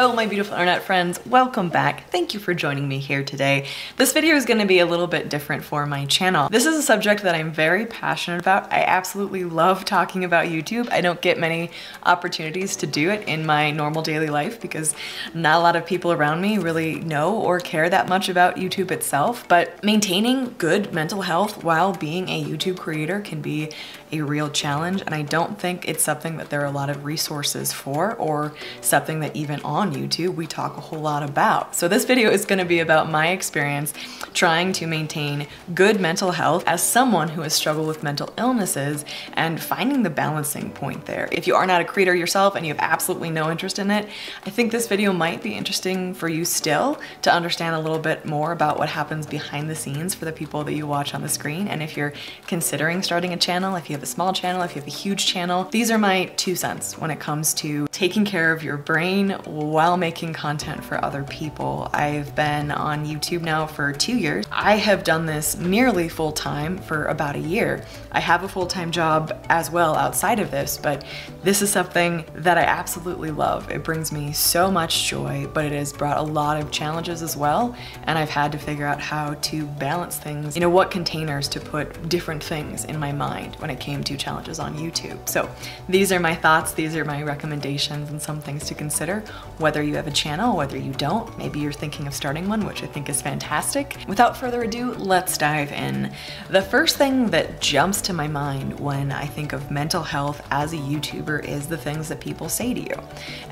Hello, my beautiful internet friends. Welcome back. Thank you for joining me here today. This video is gonna be a little bit different for my channel. This is a subject that I'm very passionate about. I absolutely love talking about YouTube. I don't get many opportunities to do it in my normal daily life because not a lot of people around me really know or care that much about YouTube itself. But maintaining good mental health while being a YouTube creator can be a real challenge. And I don't think it's something that there are a lot of resources for or something that even on YouTube we talk a whole lot about. So this video is gonna be about my experience trying to maintain good mental health as someone who has struggled with mental illnesses and finding the balancing point there. If you are not a creator yourself and you have absolutely no interest in it, I think this video might be interesting for you still to understand a little bit more about what happens behind the scenes for the people that you watch on the screen. And if you're considering starting a channel, if you have a small channel, if you have a huge channel, these are my two cents when it comes to taking care of your brain while making content for other people. I've been on YouTube now for two years. I have done this nearly full time for about a year. I have a full-time job as well outside of this, but this is something that I absolutely love. It brings me so much joy, but it has brought a lot of challenges as well, and I've had to figure out how to balance things, you know, what containers to put different things in my mind when it came to challenges on YouTube. So these are my thoughts, these are my recommendations and some things to consider, whether you have a channel, whether you don't, maybe you're thinking of starting one, which I think is fantastic. Without further ado, let's dive in. The first thing that jumps to my mind when I think of mental health as a YouTuber is the things that people say to you.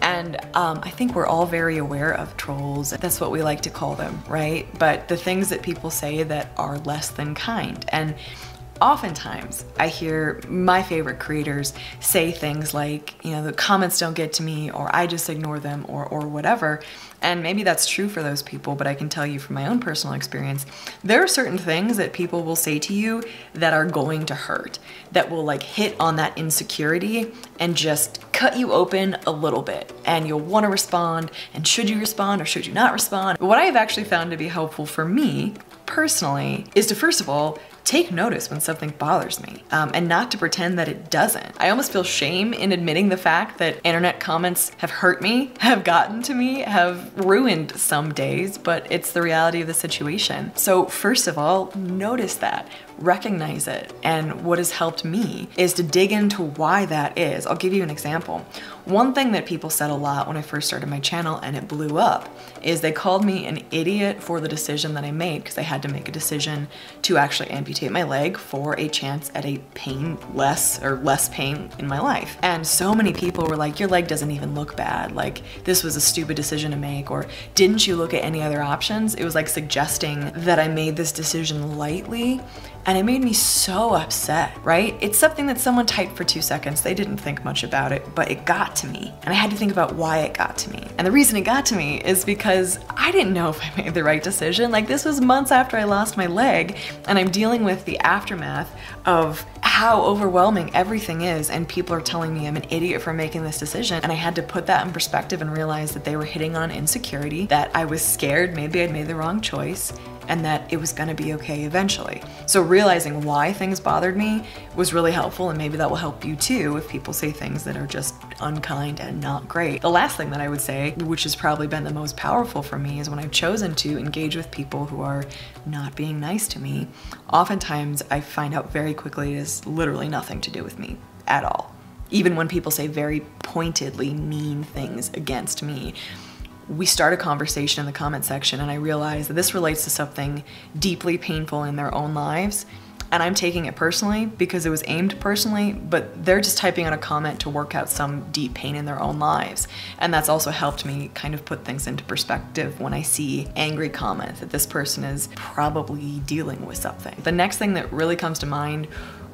And um, I think we're all very aware of trolls. That's what we like to call them, right? But the things that people say that are less than kind. And oftentimes I hear my favorite creators say things like, you know, the comments don't get to me or I just ignore them or, or whatever. And maybe that's true for those people, but I can tell you from my own personal experience, there are certain things that people will say to you that are going to hurt, that will like hit on that insecurity and just cut you open a little bit. And you'll want to respond. And should you respond or should you not respond? What I have actually found to be helpful for me personally is to first of all take notice when something bothers me um, and not to pretend that it doesn't. I almost feel shame in admitting the fact that internet comments have hurt me, have gotten to me, have ruined some days, but it's the reality of the situation. So first of all, notice that recognize it. And what has helped me is to dig into why that is. I'll give you an example. One thing that people said a lot when I first started my channel and it blew up is they called me an idiot for the decision that I made because I had to make a decision to actually amputate my leg for a chance at a pain less or less pain in my life. And so many people were like, your leg doesn't even look bad. Like this was a stupid decision to make or didn't you look at any other options? It was like suggesting that I made this decision lightly and it made me so upset, right? It's something that someone typed for two seconds. They didn't think much about it, but it got to me. And I had to think about why it got to me. And the reason it got to me is because I didn't know if I made the right decision. Like this was months after I lost my leg and I'm dealing with the aftermath of how overwhelming everything is and people are telling me I'm an idiot for making this decision and I had to put that in perspective and realize that they were hitting on insecurity, that I was scared maybe I'd made the wrong choice and that it was gonna be okay eventually. So realizing why things bothered me was really helpful and maybe that will help you too if people say things that are just unkind and not great. The last thing that I would say, which has probably been the most powerful for me, is when I've chosen to engage with people who are not being nice to me, oftentimes I find out very quickly it has literally nothing to do with me at all. Even when people say very pointedly mean things against me, we start a conversation in the comment section and I realize that this relates to something deeply painful in their own lives and I'm taking it personally because it was aimed personally, but they're just typing out a comment to work out some deep pain in their own lives. And that's also helped me kind of put things into perspective when I see angry comments that this person is probably dealing with something. The next thing that really comes to mind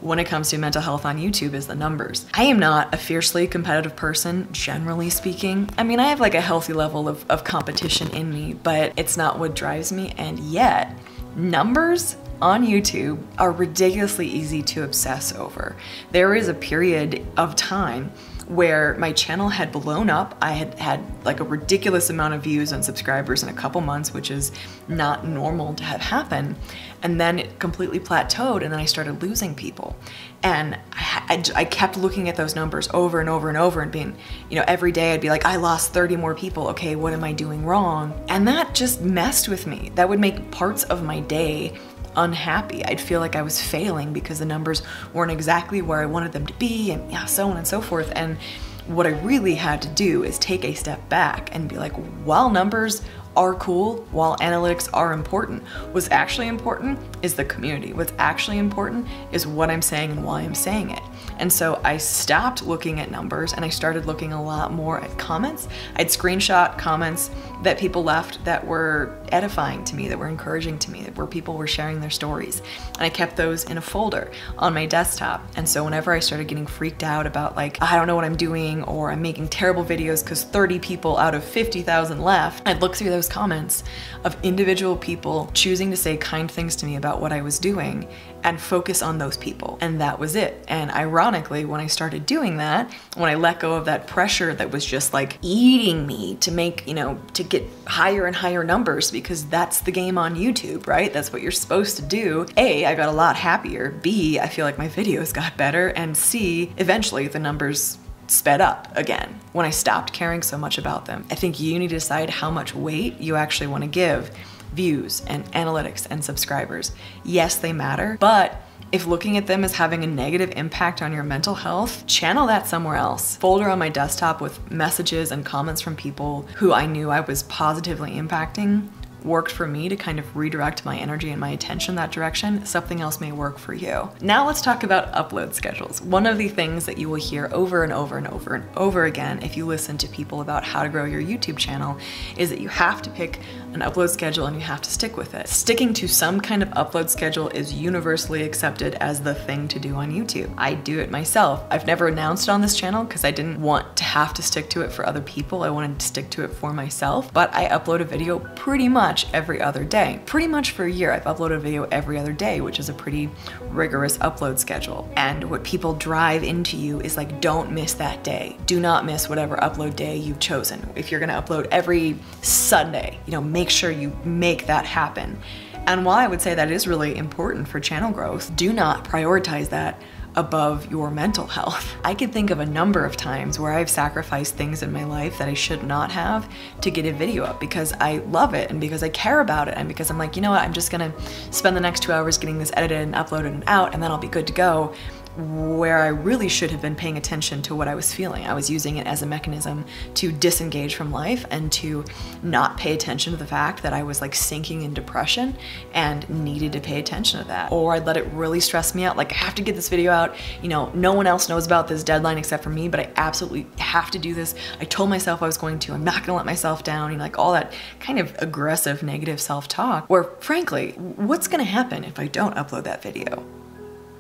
when it comes to mental health on YouTube is the numbers. I am not a fiercely competitive person, generally speaking. I mean, I have like a healthy level of, of competition in me, but it's not what drives me. And yet, numbers on YouTube are ridiculously easy to obsess over. There is a period of time where my channel had blown up. I had had like a ridiculous amount of views and subscribers in a couple months, which is not normal to have happen. And then it completely plateaued and then I started losing people. And I, I, I, kept looking at those numbers over and over and over and being, you know, every day I'd be like, I lost 30 more people. Okay, what am I doing wrong? And that just messed with me. That would make parts of my day unhappy. I'd feel like I was failing because the numbers weren't exactly where I wanted them to be and yeah, so on and so forth. And what I really had to do is take a step back and be like, while numbers are cool, while analytics are important, what's actually important is the community. What's actually important is what I'm saying and why I'm saying it. And so I stopped looking at numbers and I started looking a lot more at comments. I'd screenshot comments that people left that were edifying to me, that were encouraging to me, that where people were sharing their stories. And I kept those in a folder on my desktop. And so whenever I started getting freaked out about like, I don't know what I'm doing or I'm making terrible videos because 30 people out of 50,000 left, I'd look through those comments of individual people choosing to say kind things to me about what I was doing and focus on those people. And that was it. And ironically, when I started doing that, when I let go of that pressure that was just like eating me to make, you know, to get higher and higher numbers because that's the game on YouTube, right? That's what you're supposed to do. A, I got a lot happier. B, I feel like my videos got better. And C, eventually the numbers sped up again when I stopped caring so much about them. I think you need to decide how much weight you actually want to give views and analytics and subscribers. Yes, they matter, but if looking at them is having a negative impact on your mental health, channel that somewhere else. Folder on my desktop with messages and comments from people who I knew I was positively impacting worked for me to kind of redirect my energy and my attention that direction, something else may work for you. Now let's talk about upload schedules. One of the things that you will hear over and over and over and over again if you listen to people about how to grow your YouTube channel is that you have to pick an upload schedule and you have to stick with it. Sticking to some kind of upload schedule is universally accepted as the thing to do on YouTube. I do it myself. I've never announced it on this channel because I didn't want to have to stick to it for other people. I wanted to stick to it for myself, but I upload a video pretty much much every other day. Pretty much for a year, I've uploaded a video every other day, which is a pretty rigorous upload schedule. And what people drive into you is like, don't miss that day. Do not miss whatever upload day you've chosen. If you're gonna upload every Sunday, you know, make sure you make that happen. And while I would say that is really important for channel growth, do not prioritize that above your mental health. I could think of a number of times where I've sacrificed things in my life that I should not have to get a video up because I love it and because I care about it and because I'm like, you know what, I'm just gonna spend the next two hours getting this edited and uploaded and out and then I'll be good to go where I really should have been paying attention to what I was feeling. I was using it as a mechanism to disengage from life and to not pay attention to the fact that I was like sinking in depression and needed to pay attention to that. Or I'd let it really stress me out. Like I have to get this video out. You know, no one else knows about this deadline except for me, but I absolutely have to do this. I told myself I was going to. I'm not gonna let myself down. You know, like all that kind of aggressive negative self-talk where frankly, what's gonna happen if I don't upload that video?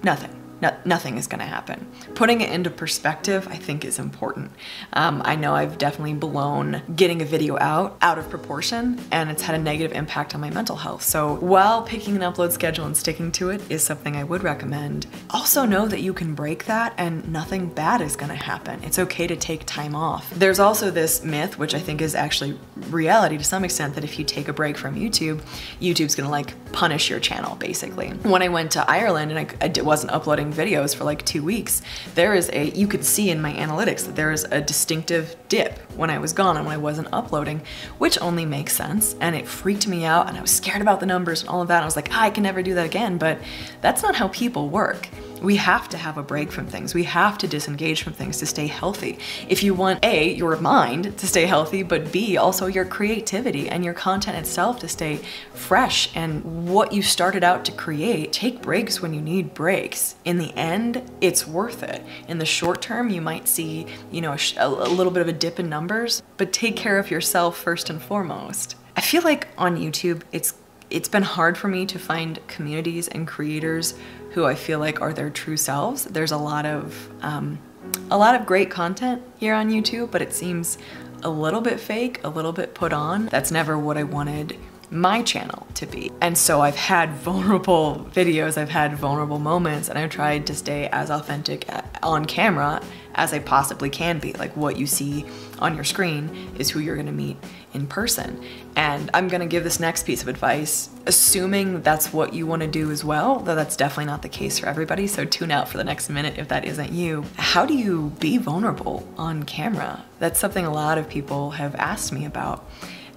Nothing no, nothing is gonna happen. Putting it into perspective, I think is important. Um, I know I've definitely blown getting a video out out of proportion and it's had a negative impact on my mental health. So while picking an upload schedule and sticking to it is something I would recommend, also know that you can break that and nothing bad is gonna happen. It's okay to take time off. There's also this myth, which I think is actually reality to some extent, that if you take a break from YouTube, YouTube's gonna like punish your channel basically. When I went to Ireland and I, I wasn't uploading videos for like two weeks, there is a, you could see in my analytics that there is a distinctive dip when I was gone and when I wasn't uploading, which only makes sense. And it freaked me out and I was scared about the numbers and all of that. I was like, ah, I can never do that again. But that's not how people work. We have to have a break from things. We have to disengage from things to stay healthy. If you want A, your mind to stay healthy, but B, also your creativity and your content itself to stay fresh and what you started out to create, take breaks when you need breaks. In the end, it's worth it. In the short term, you might see, you know, a, a little bit of a dip in numbers, but take care of yourself first and foremost. I feel like on YouTube, it's it's been hard for me to find communities and creators who I feel like are their true selves. There's a lot of um, a lot of great content here on YouTube, but it seems a little bit fake, a little bit put on. That's never what I wanted my channel to be. And so I've had vulnerable videos, I've had vulnerable moments, and I've tried to stay as authentic on camera as I possibly can be. Like what you see on your screen is who you're gonna meet in person. And I'm gonna give this next piece of advice, assuming that's what you wanna do as well, though that's definitely not the case for everybody, so tune out for the next minute if that isn't you. How do you be vulnerable on camera? That's something a lot of people have asked me about.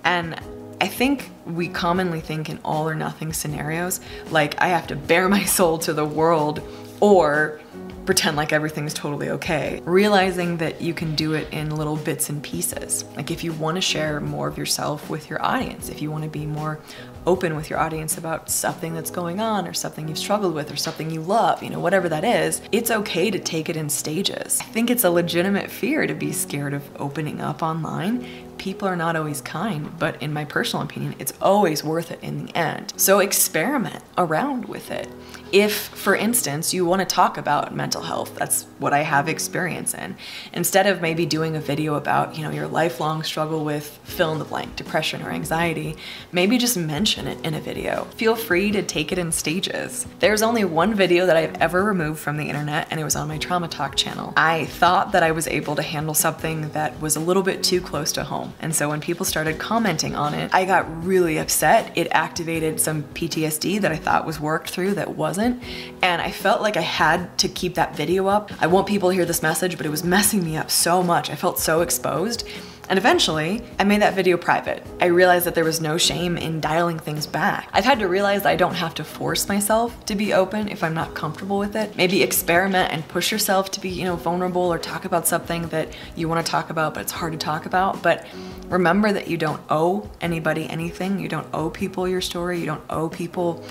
And I think we commonly think in all or nothing scenarios, like I have to bare my soul to the world or pretend like everything's totally okay. Realizing that you can do it in little bits and pieces. Like if you wanna share more of yourself with your audience, if you wanna be more open with your audience about something that's going on or something you've struggled with or something you love, you know, whatever that is, it's okay to take it in stages. I think it's a legitimate fear to be scared of opening up online people are not always kind, but in my personal opinion, it's always worth it in the end. So experiment around with it. If, for instance, you want to talk about mental health, that's what I have experience in. Instead of maybe doing a video about, you know, your lifelong struggle with fill in the blank, depression or anxiety, maybe just mention it in a video. Feel free to take it in stages. There's only one video that I've ever removed from the internet and it was on my Trauma Talk channel. I thought that I was able to handle something that was a little bit too close to home. And so when people started commenting on it, I got really upset. It activated some PTSD that I thought was worked through that wasn't. And I felt like I had to keep that video up. I want people to hear this message, but it was messing me up so much. I felt so exposed. And eventually, I made that video private. I realized that there was no shame in dialing things back. I've had to realize that I don't have to force myself to be open if I'm not comfortable with it. Maybe experiment and push yourself to be, you know, vulnerable or talk about something that you want to talk about but it's hard to talk about. But remember that you don't owe anybody anything. You don't owe people your story. You don't owe people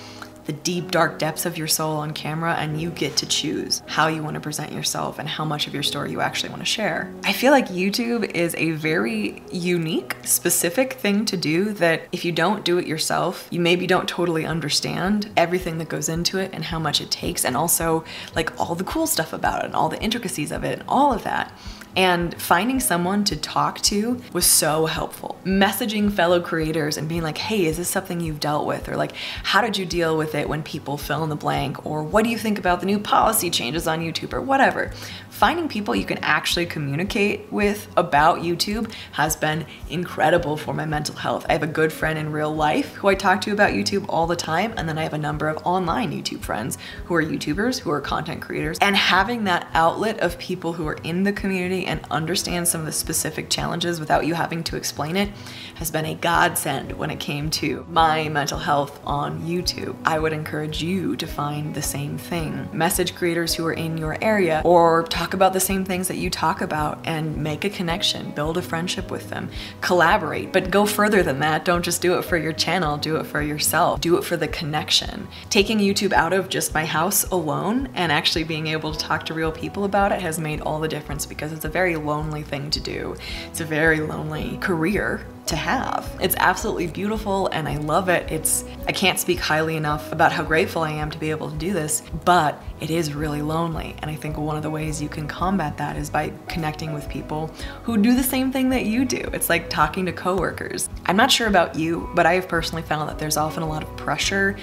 the deep, dark depths of your soul on camera, and you get to choose how you want to present yourself and how much of your story you actually want to share. I feel like YouTube is a very unique, specific thing to do that if you don't do it yourself, you maybe don't totally understand everything that goes into it and how much it takes, and also like all the cool stuff about it and all the intricacies of it and all of that. And finding someone to talk to was so helpful. Messaging fellow creators and being like, hey, is this something you've dealt with? Or like, how did you deal with it when people fill in the blank? Or what do you think about the new policy changes on YouTube or whatever? finding people you can actually communicate with about YouTube has been incredible for my mental health. I have a good friend in real life who I talk to about YouTube all the time, and then I have a number of online YouTube friends who are YouTubers, who are content creators, and having that outlet of people who are in the community and understand some of the specific challenges without you having to explain it has been a godsend when it came to my mental health on YouTube. I would encourage you to find the same thing. Message creators who are in your area or talk about the same things that you talk about and make a connection, build a friendship with them, collaborate, but go further than that. Don't just do it for your channel, do it for yourself, do it for the connection. Taking YouTube out of just my house alone and actually being able to talk to real people about it has made all the difference because it's a very lonely thing to do. It's a very lonely career to have. It's absolutely beautiful and I love it. It's I can't speak highly enough about how grateful I am to be able to do this, but it is really lonely. And I think one of the ways you can combat that is by connecting with people who do the same thing that you do. It's like talking to coworkers. I'm not sure about you, but I have personally found that there's often a lot of pressure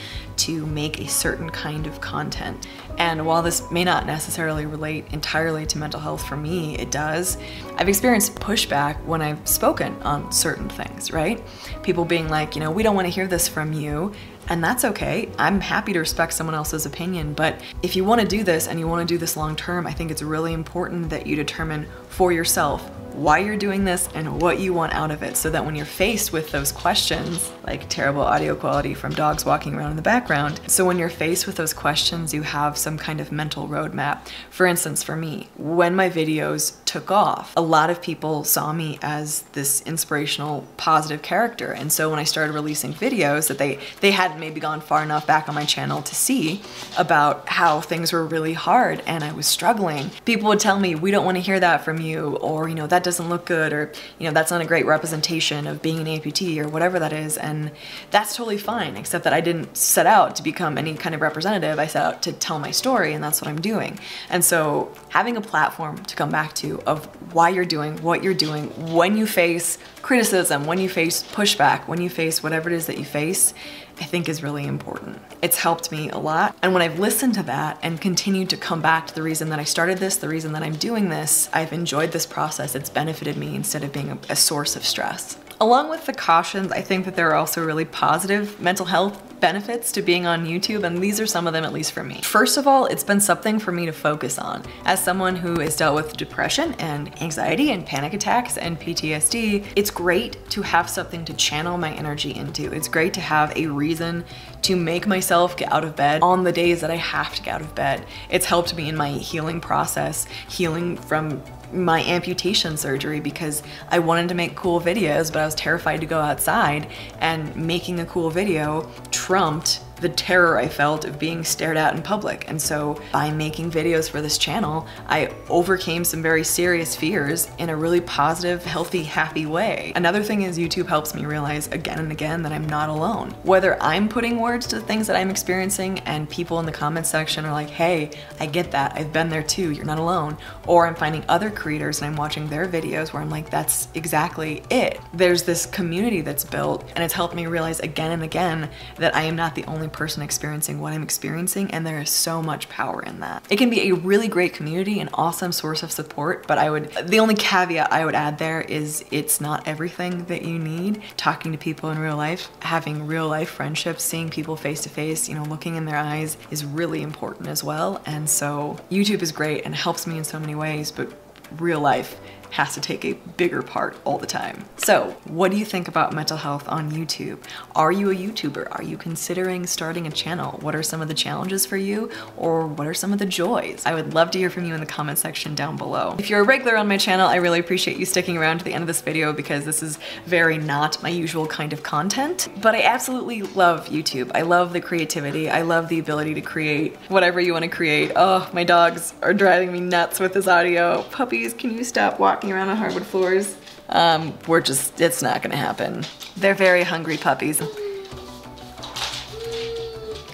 to make a certain kind of content. And while this may not necessarily relate entirely to mental health for me, it does. I've experienced pushback when I've spoken on certain things, right? People being like, you know, we don't want to hear this from you. And that's okay. I'm happy to respect someone else's opinion, but if you want to do this and you want to do this long term, I think it's really important that you determine for yourself why you're doing this and what you want out of it so that when you're faced with those questions, like terrible audio quality from dogs walking around in the background, so when you're faced with those questions, you have some kind of mental roadmap. For instance, for me, when my videos took off, a lot of people saw me as this inspirational, positive character. And so when I started releasing videos that they, they hadn't maybe gone far enough back on my channel to see about how things were really hard and I was struggling, people would tell me, we don't want to hear that from you, or, you know, that that doesn't look good or you know that's not a great representation of being an amputee or whatever that is and that's totally fine except that I didn't set out to become any kind of representative. I set out to tell my story and that's what I'm doing. And so having a platform to come back to of why you're doing what you're doing when you face criticism when you face pushback when you face whatever it is that you face I think is really important. It's helped me a lot. And when I've listened to that and continued to come back to the reason that I started this, the reason that I'm doing this, I've enjoyed this process. It's benefited me instead of being a, a source of stress. Along with the cautions, I think that there are also really positive mental health benefits to being on YouTube, and these are some of them, at least for me. First of all, it's been something for me to focus on. As someone who has dealt with depression and anxiety and panic attacks and PTSD, it's great to have something to channel my energy into. It's great to have a reason to make myself get out of bed on the days that I have to get out of bed. It's helped me in my healing process, healing from my amputation surgery because I wanted to make cool videos, but I was terrified to go outside and making a cool video trumped the terror I felt of being stared at in public. And so by making videos for this channel, I overcame some very serious fears in a really positive, healthy, happy way. Another thing is YouTube helps me realize again and again that I'm not alone. Whether I'm putting words to things that I'm experiencing and people in the comment section are like, hey, I get that, I've been there too, you're not alone. Or I'm finding other creators and I'm watching their videos where I'm like, that's exactly it. There's this community that's built and it's helped me realize again and again that I am not the only person experiencing what I'm experiencing, and there is so much power in that. It can be a really great community, an awesome source of support, but I would, the only caveat I would add there is it's not everything that you need. Talking to people in real life, having real life friendships, seeing people face to face, you know, looking in their eyes is really important as well. And so YouTube is great and helps me in so many ways, but real life has to take a bigger part all the time. So what do you think about mental health on YouTube? Are you a YouTuber? Are you considering starting a channel? What are some of the challenges for you? Or what are some of the joys? I would love to hear from you in the comment section down below. If you're a regular on my channel, I really appreciate you sticking around to the end of this video because this is very not my usual kind of content, but I absolutely love YouTube. I love the creativity. I love the ability to create whatever you want to create. Oh, my dogs are driving me nuts with this audio. Puppies, can you stop walking walking around on hardwood floors. Um, we're just, it's not gonna happen. They're very hungry puppies.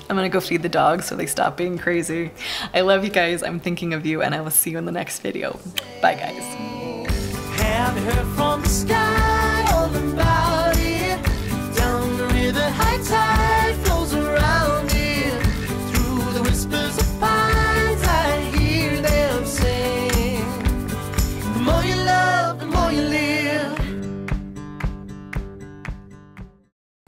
I'm gonna go feed the dogs so they stop being crazy. I love you guys, I'm thinking of you, and I will see you in the next video. Bye guys.